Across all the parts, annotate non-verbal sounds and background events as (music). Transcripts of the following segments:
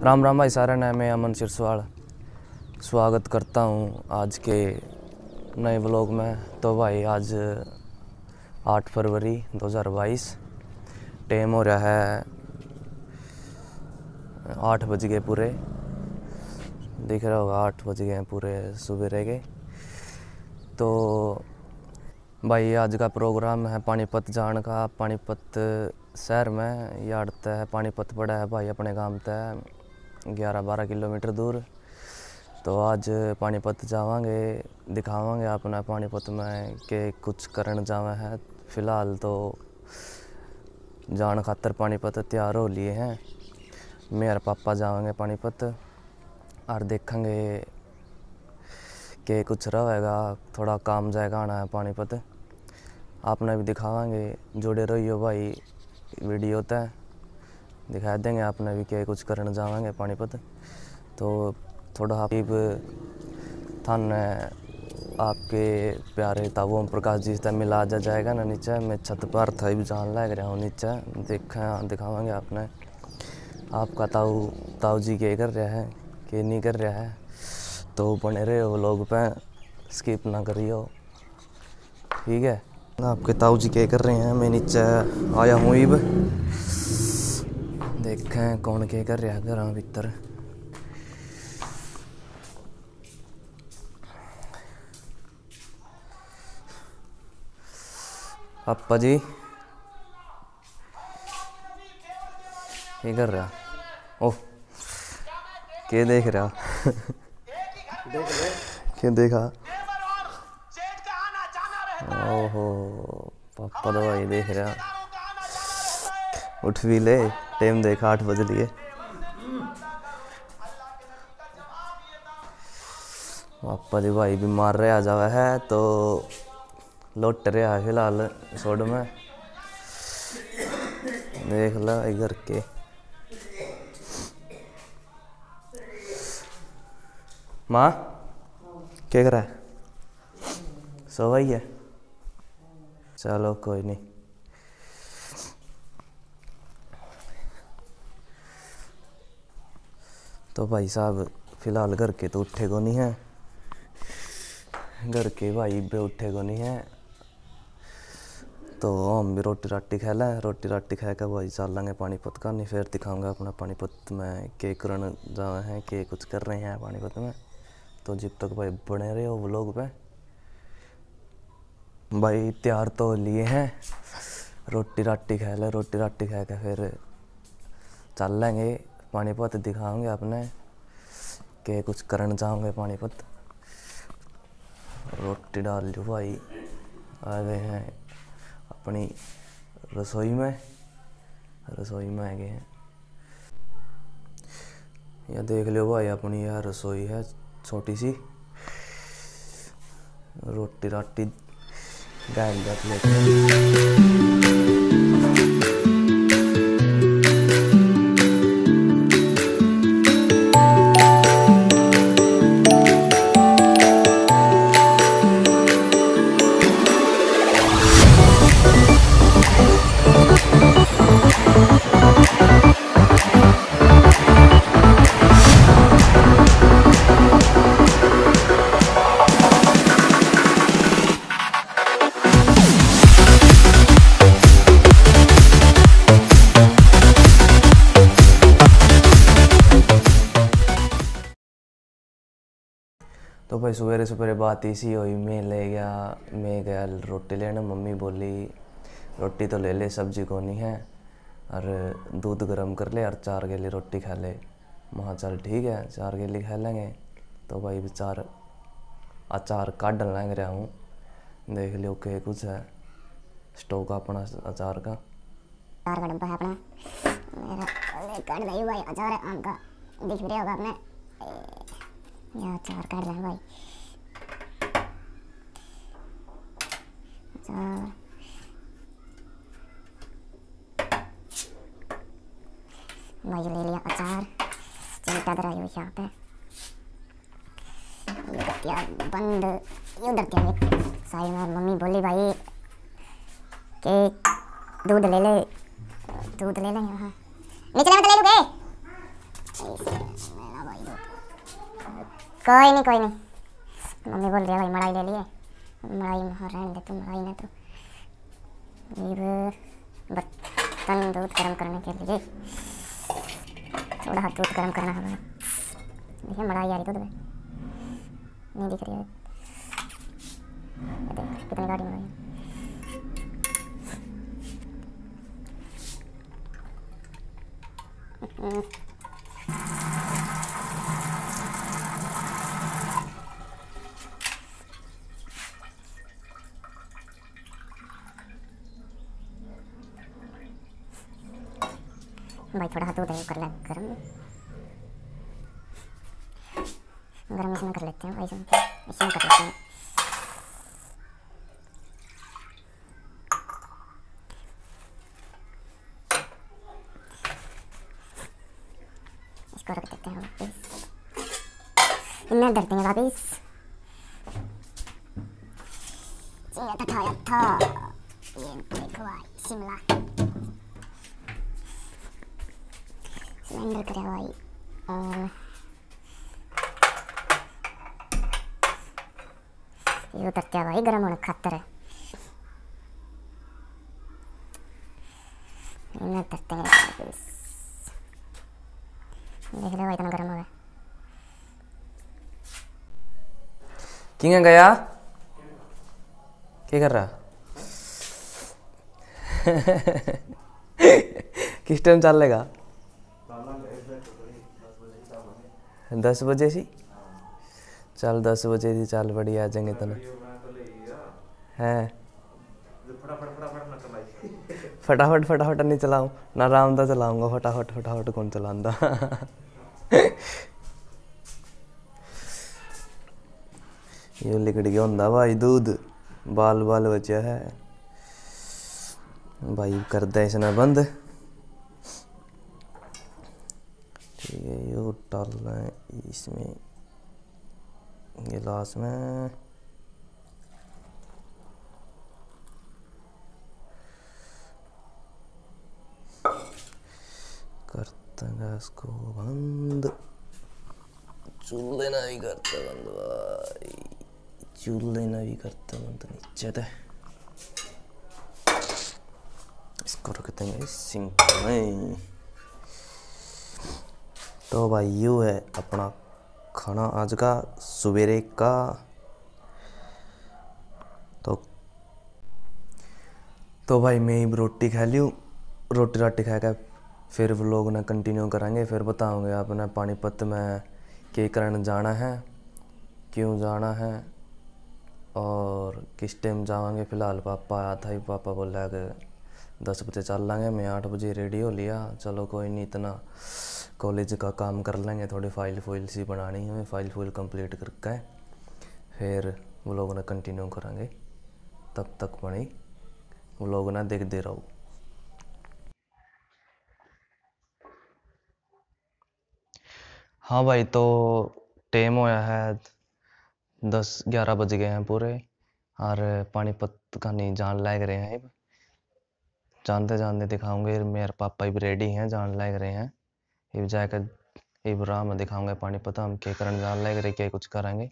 राम राम भाई, सारा ने मैं अमन सिरसवाल। स्वागत करता हूँ आज के नए व्लॉग में। तो भाई, आज 8 फरवरी 2022 टाइम हो रहा है आठ बज गए पूरे। दिख रहा होगा आठ बज गए पूरे सुबह रह गए। तो भाई, आज का प्रोग्राम है पानीपत जान का। पानीपत शहर में ये अड़ता है पानीपत पड़ा है भाई, अपने गाँव तय ग्यारह बारह किलोमीटर दूर। तो आज पानीपत जावांगे, दिखावांगे अपना पानीपत में के कुछ करण जावा है। फ़िलहाल तो जान खातर पानीपत तैयार हो लिए हैं। मेरे पापा जावांगे पानीपत और देखेंगे कि कुछ रहेगा। थोड़ा काम जाएगा आना है पानीपत। आपने भी दिखावांगे। जुड़े रहियो भाई वीडियो तय दिखा देंगे आपने भी क्या कुछ करने जावांगे पानीपत। तो थोड़ा आप थान आपके प्यारे ओम प्रकाश जी से मिला जा जाएगा ना नीचे। मैं छत पर था भी जान लग रहा हूँ नीचे। देखा, दिखावांगे आपने। आपका ताऊ ताऊ जी क्या कर रहा है? कि नहीं कर रहा है? तो बने रहे हो लोग पे। स्किप ना करियो। ठीक है? आपके ताऊ जी क्या कर रहे हैं? मैं नीचे आया हूँ इब। देखें कौन के कर रहा घर भीतर पापा जी क्या कर रहा ओह क्या देख रहा क्या देखा ओहो पापा भाई देख रहा उठ भी ले टाइम देखा, आठ बज लिए। पापा जी, भाई बीमार रहा जावा है तो लौट रहा है फ़िलहाल सोड में। देख ला इधर के। माँ, क्या कर सो है? चलो कोई नहीं। तो भाई साहब, फ़िलहाल घर के तो उठे को नहीं है। घर के भाई बे उठे को नहीं है। तो हम भी रोटी राटी खा लें, रोटी राटी खा के भाई चल लेंगे पानीपत का नहीं फिर दिखाऊँगा अपना पानीपत में के करन जाए हैं के कुछ कर रहे हैं पानीपत में। तो जब तक भाई बने रहे हो व्लॉग पे। भाई तैयार तो लिए हैं। रोटी राटी खा लें, रोटी राटी खा के फिर चल लेंगे। पानीपत दिखाओगे अपने, के कुछ करन जाओगे पानीपत। रोटी डाल लो भाई, आ गए हैं अपनी रसोई में रसोई में आ गए हैं। यह देख लो भाई, अपनी यह रसोई है छोटी सी। रोटी राटी गाय लेते हैं। सवेरे सवेरे बात इसी हुई, मैं ले गया, मैं गया, रोटी लेने। मम्मी बोली, रोटी तो ले ले, सब्ज़ी को नहीं है, और दूध गर्म कर ले, और चार गेली रोटी खा ले। वहाँ चल ठीक है, चार गेली खा लेंगे। तो भाई चार अचार काट लग रहा हूँ। देख लियो के कुछ है, स्टोक अपना, अचार का। अचार का मेरा काट भाई भाई। अचार भाई ले लिया अचार। चिमटा दरा यो यहाँ पे। ये दतिया बंद, ये दतिया एक साई में मम्मी बोली, भाई कि दूध ले ले। दूध ले लेंगे हाँ निचले मत ले लू ऐसे। कोई नहीं कोई नहीं। मम्मी बोल रही है, भाई, मड़ाई ले लिए। मड़ाई में रहने दे तू मड़ाई ये बर्तन दूध गर्म करने के लिए। थोड़ा दूध गर्म करना होगा। देखिए मड़ाई आ रही दूध में। नहीं दिख रही है। कितनी गाड़ी मड़ाई है। थोड़ा दूध है, कर ले गरम। गरम इसमें कर लेते हैं भाई इसमें इसमें कर लेते हैं। इसको रख देते हैं वापिस। इन्हें धरते हैं वापिस। चिंगा था था ये देखो भाई शिमला सिलेंडर करा भाई और ये उतरते हैं भाई गर्म होने खातर है इन्हें उतरते हैं देख लो भाई इतना गर्म हो गया किंग गया क्या रहा किस टाइम चल लेगा दस बजे सी? चल दस बजे थी चल बड़ी आ जाएँगे तने। हैं? फटाफट फटाफट नहीं चलाऊं। ना आराम दा चलाऊँगा, फटाफट फटाफट कौन चलांदा? ये लिकड़ गया होंदा भाई दूध। बाल बाल बचा है। भाई कर दे इसने बंद। ठीक है ये डालना है इसमें गिलास में। करते हैं गैस को बंद। चूल्हे ना भी करते बंद चूल्हे ना भी करते बंद, नीचे थे इसको रख देंगे सिंक में। तो भाई यू है अपना खाना आज का सवेरे का। तो तो भाई मैं ही रोटी खा लियूँ रोटी राटी खा के फिर व्लॉग ना कंटिन्यू करेंगे फिर बताऊँगे आपने पानीपत में के करने जाना है, क्यों जाना है और किस टाइम जावांगे फ़िलहाल। पापा आया था ही पापा बोला कि दस बजे चल लेंगे, मैं आठ बजे रेडी हो लिया, चलो कोई नहीं इतना कॉलेज का काम कर लेंगे, थोड़ी फ़ाइल फुइल सी बनानी है फ़ाइल फुइल कंप्लीट करके फिर वो लोग ना कंटिन्यू करेंगे। तब तक बनी, वो लोग ना देखते रहो। हाँ भाई तो टाइम होया है दस ग्यारह बज गए हैं पूरे, और पानीपत का नहीं जान लाग रहे हैं। जानते जानते दिखाऊँगे, मेरे पापा भी रेडी हैं, जान लाग रहे हैं। अब जाकर अब राह में दिखाऊँगे पानीपत हम क्या करने जान लाग रहे क्या कुछ करेंगे।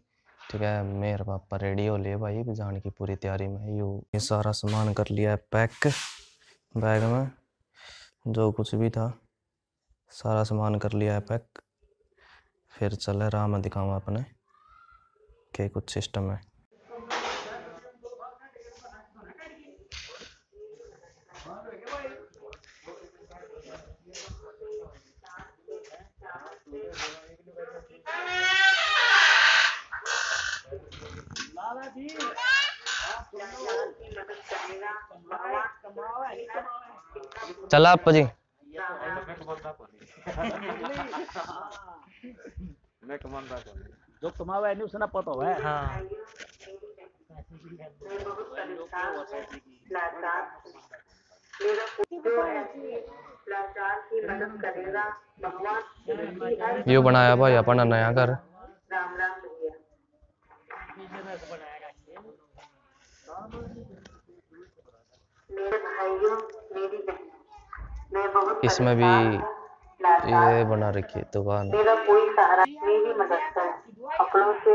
ठीक है, मेरे पापा रेडी हो लिए भाई जाने की पूरी तैयारी में यू, ये सारा सामान कर लिया है पैक, बैग में, जो कुछ भी था, सारा सामान कर लिया है पैक। फिर चले राह दिखाऊँगा अपने के कुछ सिस्टम है। चला आप जी मैं कमांदा जो कमावा है उसने पता है हाँ? यो बनाया भाई अपना नया घर। इसमें भी ये बना रखी है दुकान। मेरा कोई सहारा मेरी मदद अपनों से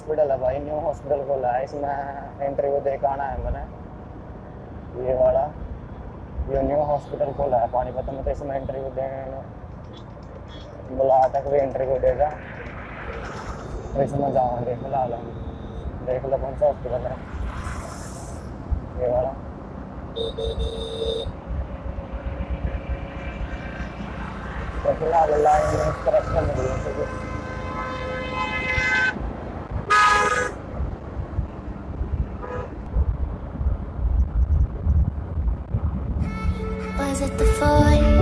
हॉस्पिटल है भाई न्यू हॉस्पिटल खोला है, इसमें इंटरव्यू दे के आना है मैंने। ये वाला, ये न्यू हॉस्पिटल खोला है पानीपत में तो इसमें इंटरव्यू देने बुला तक भी इंटरव्यू देगा। तो इसमें जाऊँगे फ़िलहाल हम देख लो कौन सा हॉस्पिटल है। ये वाला। तो फ़िलहाल लाइन में इस तरफ़ चल रही है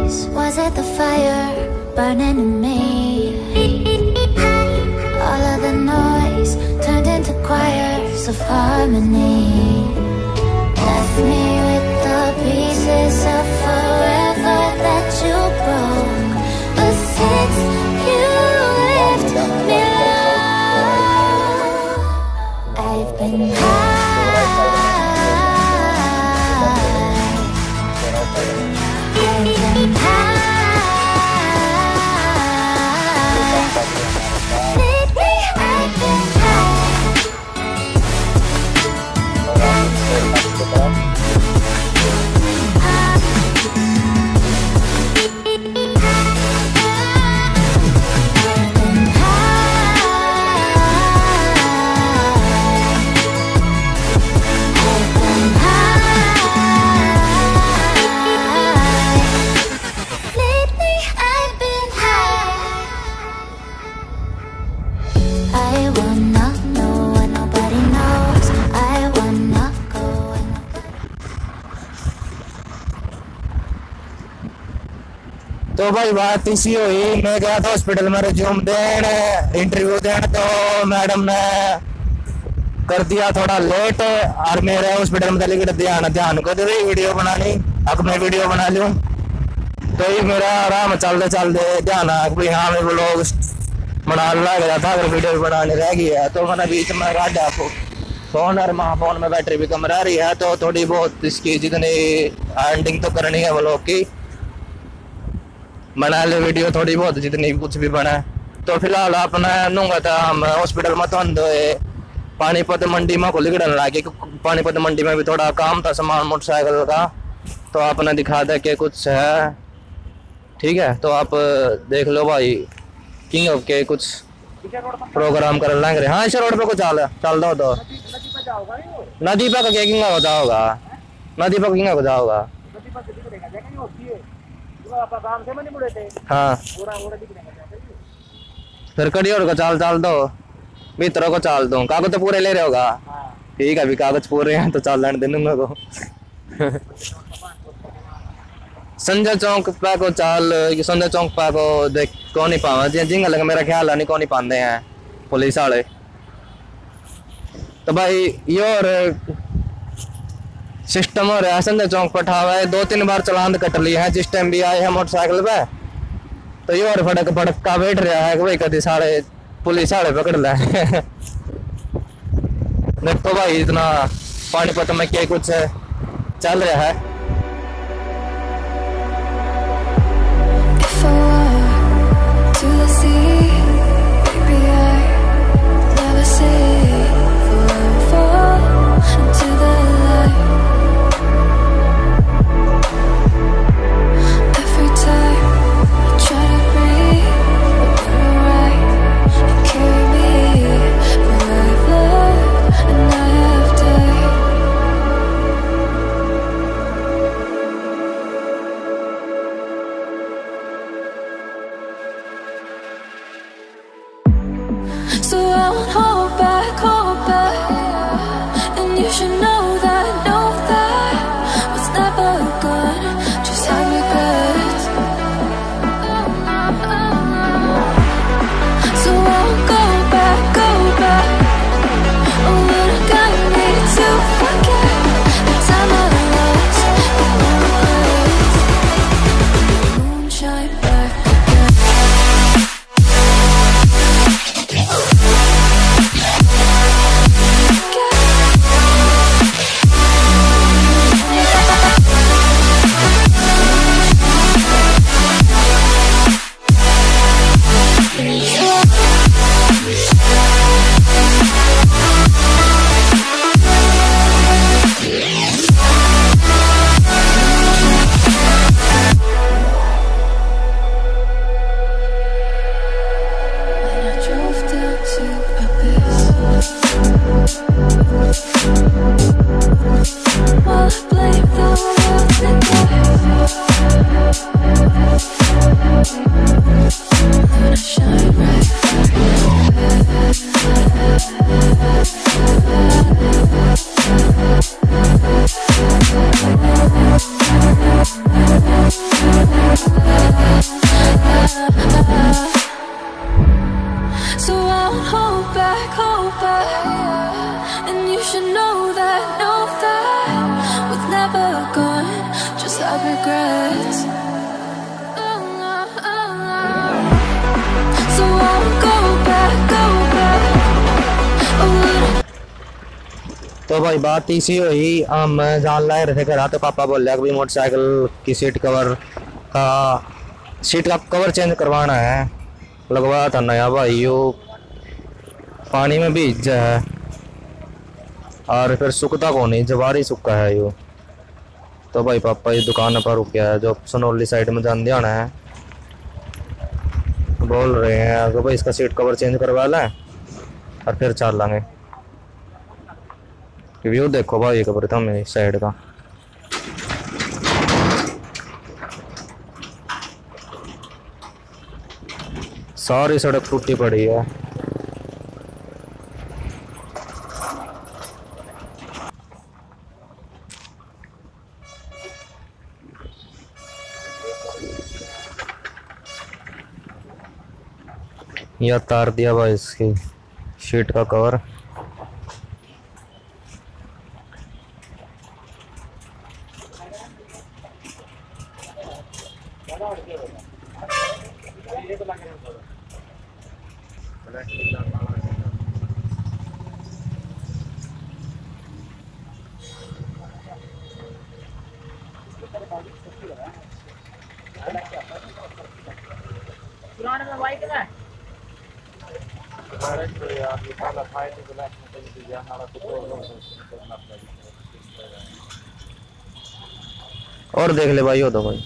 voice? Was it the fire burning in me? All of the noise turned into choirs of harmony. भाई बात इसी हुई। मैं गया था हॉस्पिटल में रिज्यूम देन इंटरव्यू देन तो मैडम ने कर दिया थोड़ा लेट और मेरे हॉस्पिटल में लिख ध्यान ध्यान को दे रही वीडियो बनानी। अब मैं वीडियो बना लूँ। तो ये मेरा आराम चलते चलते ध्यान आ कि हाँ मैं लोग बनाने लग गया था, अगर वीडियो भी बनाने रह गई है तो मैंने बीच में काटा फ़ोन, और माँ, फ़ोन में बैटरी भी कम रह रही है तो थोड़ी बहुत इसकी जितनी एंडिंग तो करनी है वो लोग की। बना ले वीडियो थोड़ी बहुत जितनी कुछ भी बना तो फ़िलहाल अपना नूँगा था हम हॉस्पिटल में तो पानीपत मंडी में खुल गिड़न लागे पानीपत मंडी में भी थोड़ा काम था सामान मोटरसाइकिल का। तो आपने दिखा दे के कुछ है। ठीक है तो आप देख लो भाई किंग ऑफ़ के कुछ प्रोग्राम कर लेंगे हाँ। इस रोड पे कुछ चल चल दो तो नदी पर किंग हो जाओगा? नदी पर किंग हो जाओगा? हाँ। फिर कड़ी और चाल चाल दो भीतरों को चाल दो। कागज़ तो पूरे ले रहे होगा? ठीक है, अभी कागज़ पूरे हैं तो चाल लेने दूँगा को। संजय चौक पे को चाल, संजय चौक पे को देख, कौन नहीं पावा? जी जिंगा लगा, मेरा ख्याल है, नहीं कौन नहीं पाते हैं, पुलिस वाले। तो भाई, ये और सिस्टम हो रहा है चौक हुआ है। दो तीन बार चलान कट लिए हैं। जिस टाइम भी आए हैं मोटरसाइकिल पे तो ये और फटक फटक का बैठ रहा है कि भाई कभी सारे पुलिस सारे पकड़ ला। (laughs) देखो भाई, इतना पानीपत में क्या कुछ चल रहा है। भाई, बात इसी हुई। हम जान लाए रहे घर तो पापा बोल कि मोटरसाइकिल की सीट कवर का, सीट का कवर चेंज करवाना है। लगवाया था नया भाई यो पानी में भीज जा है और फिर सूखता को नहीं जवारी सूखा है यो। तो भाई, पापा ये दुकान पर रुक गया है, जो सनौली साइड में जान दिया है। बोल रहे हैं कि भाई, इसका सीट कवर चेंज करवा लें, और फिर चल लेंगे। व्यू देखो भाई कबर था मेरी साइड का। सारी सड़क टूटी पड़ी है। यह तार दिया भाई इसकी। शीट का कवर और देख ले भाई हो तो भाई।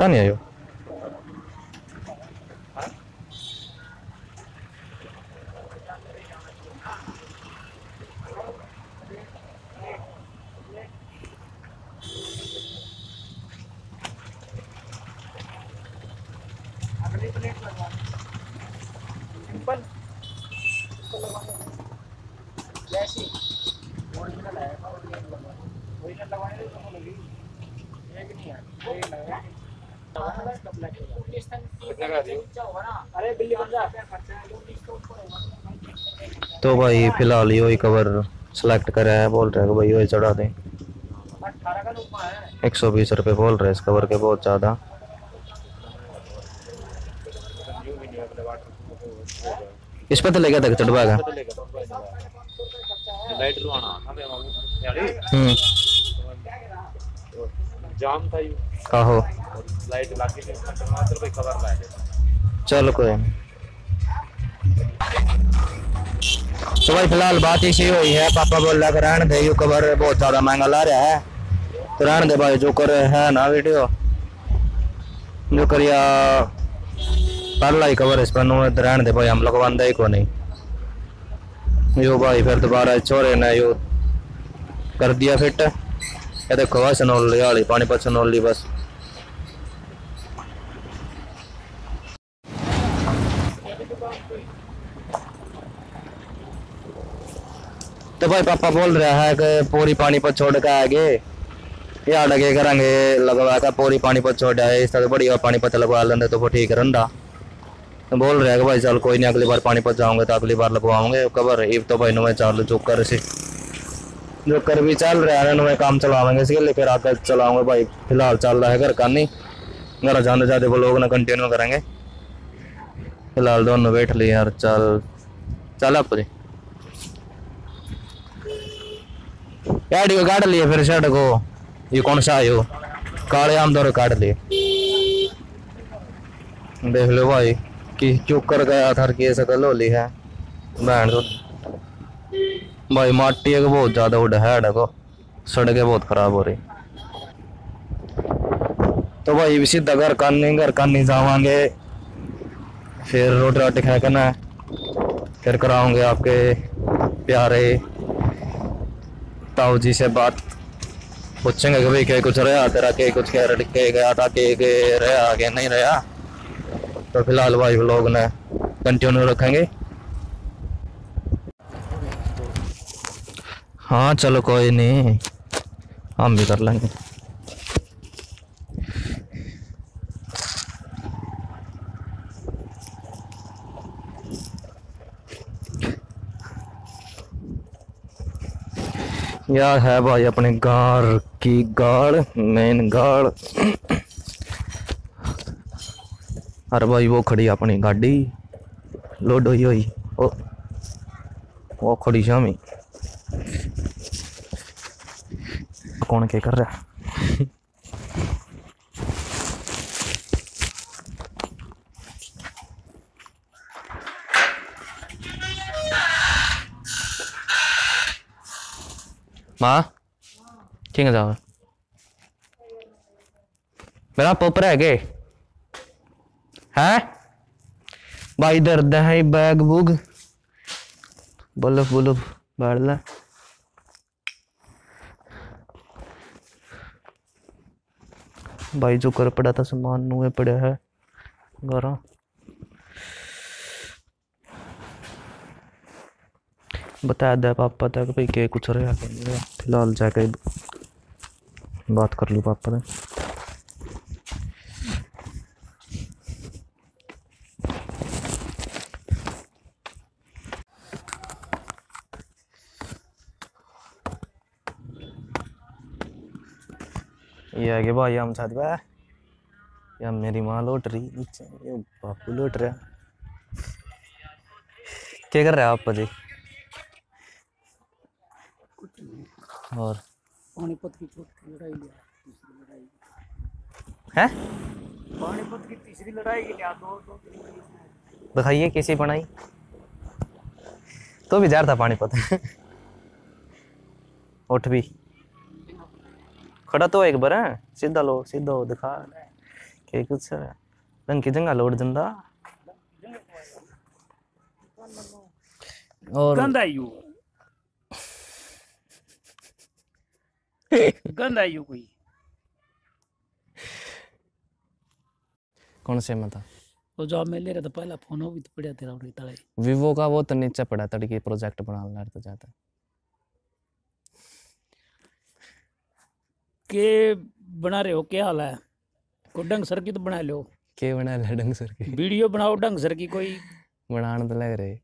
छोटा नहीं आयो तो भाई फ़िलहाल यो ही कवर सेलेक्ट करा है बोल रहे हैं भाई यो चढ़ा दें। एक सौ बीस रुपये बोल रहे हैं इस कवर के बहुत ज़्यादा। इस पे तो लेगा तक चढ़वाएगा हम्म। जाम था यू। आहो। लाइट लाके के मात्र कोई खबर लाए चलो कोई तो भाई फ़िलहाल बात इसी हुई है, पापा बोल रहा रहने दे, यू कवर बहुत ज़्यादा महँगा ला रहा है। तो रहने दे भाई, जो कर है ना वीडियो। जो करिया, पहला ही कवर इस पर, नो तो रहने दे भाई, हम लोग बंदा ही को नहीं। यो भाई फिर दोबारा छोरे ने यो कर दिया फिट। ये देखो बस नोली वाली पानीपत से नोली बस तो भाई पापा बोल रहा है कि पूरी पानीपत छोड़ के आगे ये आगे करेंगे लगवा कर पूरी पानीपत छोड़ आए इस तरह बढ़िया पानीपत लगवा लेंगे तो वो ठीक रंदा तो बोल रहे हैं कि भाई चल कोई नहीं अगली बार पानीपत जाऊँगे तो अगली बार लगवाऊँगे कबर इब तो भाई नुए चालू जो कर से जो कर भी चल रहा है नुए काम चलावेंगे इसके लिए, फिर आकर चलाऊँगे भाई। फ़िलहाल चल रहा है घर का नहीं। घर जाने जाते वो लोग ना कंटिन्यू करेंगे। फ़िलहाल दोनों बैठ लिए यार, चल। चल आप जी गाड़ी को काट लिए, फिर शर्ट को। ये कौन सा आयो काले आम दौरे काट लिए। देख लो भाई, कि चुप कर गया था, की सकल होली है। बहन तो भाई माटी है बहुत ज़्यादा उड़ है को सड़कें बहुत खराब हो रही। तो भाई भी सीधा घर कानी घर कानी जावांगे। फिर रोटी राटी खा करना फिर कराऊँगे आपके प्यारे ताऊ जी से बात। पूछेंगे कि भाई, क्या कुछ रहा तेरा के कुछ कह रह के गया था के के रहा के नहीं रहा? तो फ़िलहाल भाई लोग ने कंटिन्यू रखेंगे। हाँ चलो कोई नहीं। हम भी कर लेंगे। यार, है भाई अपने गार की गाड़ मेन गाड़। अरे भाई, वो खड़ी अपनी गाड़ी। लोड हुई हुई। ओ, वो खड़ी शामी। कौन क्या कर रहा है? माँ? ठीक है जाओ मेरा पोपर है के है? भाई दर्द है बैग बुग। बलफ बुलफ बैठ भाई जो कर पड़ा था सामान नुए पड़ा है घर बता दे पापा तक भाई के कुछ रहा फ़िलहाल जाके बात कर लूँ पापा से ये आगे भाई हम साथ बा या मेरी माँ लौट रही नीचे ये बापू लौट रहा। क्या कर रहे हो आप जी और? पानीपत की लड़ाई है। पानीपत की तीसरी लड़ाई के लिए दो दिखाइए कैसी बनाई तो भी जार था पानीपत उठ भी। खड़ा तो एक बार है? सीधा लो सीधा हो दिखा। के कुछ रंग की जंगा लोड जंदा और गंदा यू (laughs) गंदा यू कोई। कौन से में था? वो जॉब में ले रहा था पहला फ़ोन हो भी तो पड़ा तेरा उड़ी तड़े। वीवो का वो तो नीचे पड़ा तड़के प्रोजेक्ट बना ला तो जाता। के बना रहे हो? क्या हाल है? कोई ढंग सर की तो बना लो। के बना ले ढंग सर की? वीडियो बनाओ ढंग सर की कोई। बनाने तो लग रहे।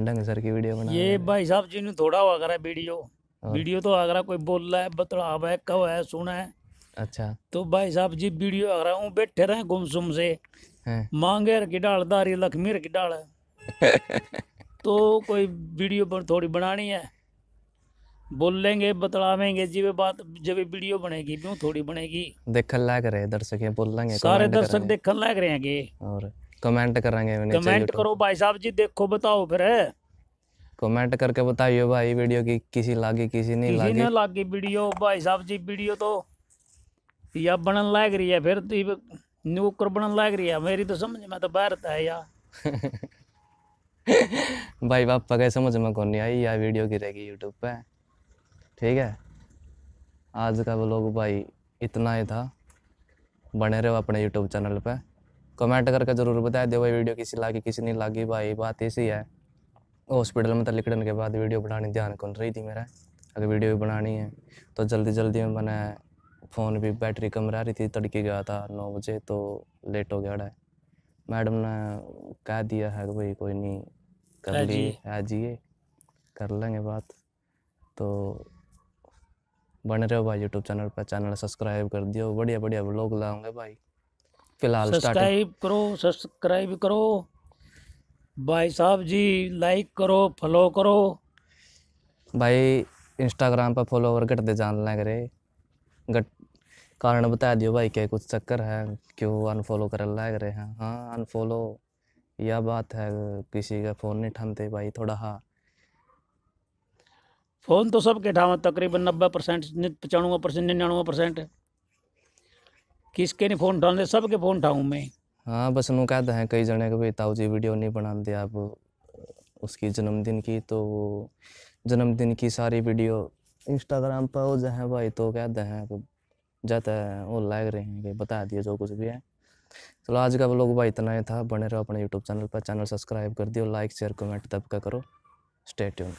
ढंग सर की वीडियो बना ये भाई साहब जी ने थोड़ा हुआ करा वीडियो। वीडियो तो आ करा कोई बोल रहा है बतलाव है कब है सुना है। अच्छा। तो भाई साहब जी वीडियो आ रहा हूँ बैठे रहे गुमसुम से। मांगे की डाल दारी लक्ष्मी की डाल। (laughs) तो कोई वीडियो पर थोड़ी बनानी है। बोल लेंगे बतलावेंगे जी वे बात जब वीडियो बनेगी क्यों थोड़ी बनेगी। देखने लग रहे दर्शक बोलेंगे सारे दर्शक देखने लग रहे हैं और कमेंट करेंगे कमेंट करो भाई साहब जी देखो बताओ फिर। कमेंट करके बताइए भाई वीडियो की किसी लागी किसी नहीं किसी लागी। लागी वीडियो भाई साहब जी वीडियो तो या बनन लग रही है फिर तो नौकर बनन लग रही है। मेरी तो समझ में तो बाहर है यार (laughs) भाई पापा के समझ में कौन नहीं आई या वीडियो गिरेगी यूट्यूब पे। ठीक है? आज का व्लॉग भाई इतना ही था। बने रहो अपने यूट्यूब चैनल पे। कमेंट करके ज़रूर बता दो भाई वीडियो किसी लागी किसी नहीं लागी। भाई बात ऐसी है। हॉस्पिटल में तो लिखने के बाद वीडियो बनाने ध्यान कौन रही थी मेरा? अगर वीडियो भी बनानी है तो जल्दी जल्दी में मैंने फ़ोन भी बैटरी कम रह रही थी तड़के गया था नौ बजे तो लेट हो गया है। मैडम ने कह दिया है कि भाई कोई नहीं कर ली। है जी कर लेंगे बात। तो बने रहो भाई यूट्यूब चैनल पर। चैनल सब्सक्राइब कर दियो। बढ़िया बढ़िया व्लॉग लाऊँगे भाई। फ़िलहाल सब्सक्राइब करो सब्सक्राइब करो। भाई साहब जी लाइक करो फॉलो करो। भाई इंस्टाग्राम पर फॉलोवर घटते जान लग रहे। घट कारण बता दियो भाई क्या कुछ चक्कर है। क्यों अनफॉलो कर लग रहे हैं? हाँ अनफॉलो यह बात है किसी का फ़ोन नहीं उठाते भाई थोड़ा हाँ। फ़ोन तो सबके ठाव, तकरीबन नब्बे परसेंट पचानवे परसेंट, निन्यानवे परसेंट। किसके नहीं फ़ोन उठाते सबके फ़ोन उठाऊँ मैं। हाँ बस नु कहते हैं कई जने के भाई ताऊ जी, वीडियो नहीं बनाते आप, उसकी जन्मदिन की। तो वो जन्मदिन की सारी वीडियो इंस्टाग्राम पर हो जाए भाई तो कहते हैं जाता है, वो लाग रहे हैं बता दिए जो कुछ भी है। चलो, आज का व्लॉग भाई इतना ही था। बने रहो अपने यूट्यूब चैनल पर, चैनल सब्सक्राइब कर दियो लाइक शेयर कमेंट तब का करो। Stay tune